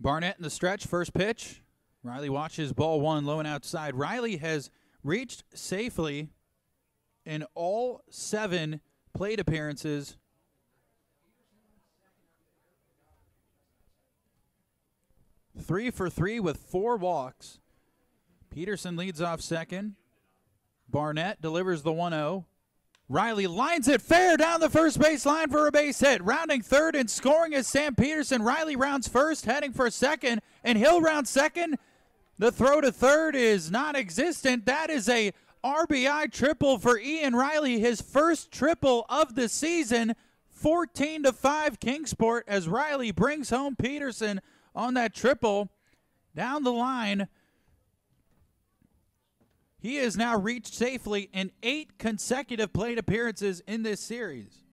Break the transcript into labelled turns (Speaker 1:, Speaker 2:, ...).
Speaker 1: Barnett in the stretch, first pitch. Riley watches ball one low and outside. Riley has reached safely in all seven plate appearances. Three for three with four walks. Peterson leads off second. Barnett delivers the 1 0. Riley lines it fair down the first base line for a base hit. Rounding third and scoring is Sam Peterson. Riley rounds first, heading for second, and Hill rounds second. The throw to third is non existent. That is a RBI triple for Ian Riley, his first triple of the season. 14 to 5 Kingsport as Riley brings home Peterson on that triple down the line. He has now reached safely in eight consecutive plate appearances in this series.